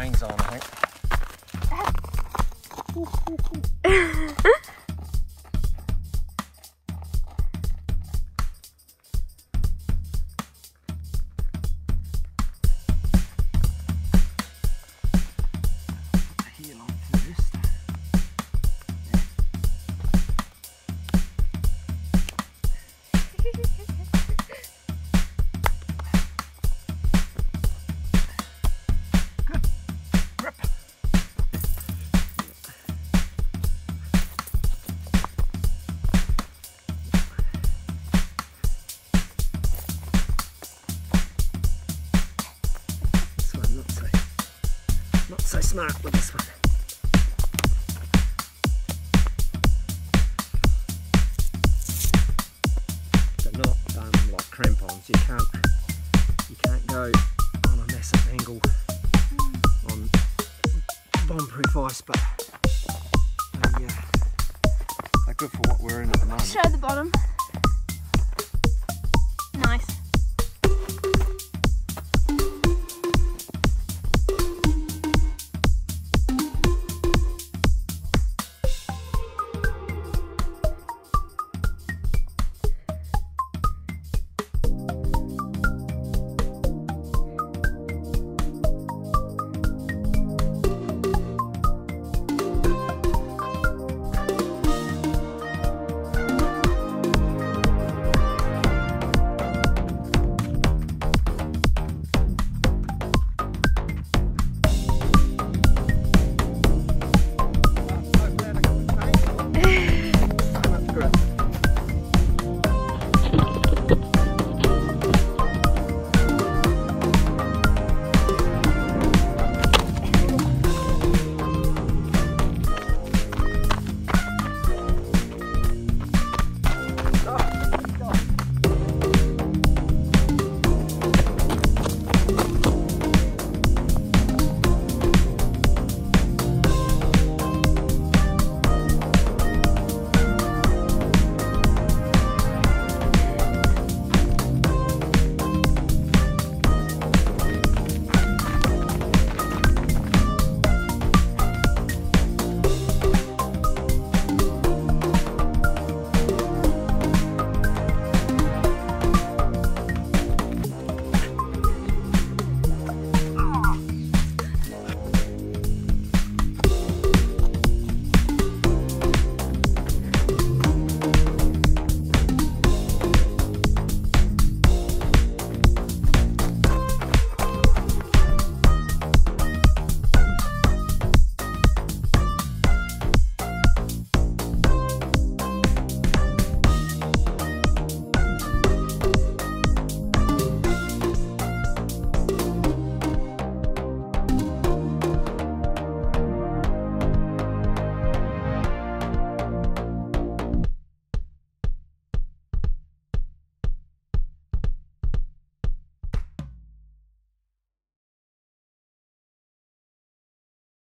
wings on, I think. heel smart with this one. They're not um, like crampons. You can't you can't go on a massive angle on bomb-proof ice, but they, uh, they're good for what we're in at the moment. Show the bottom. Nice.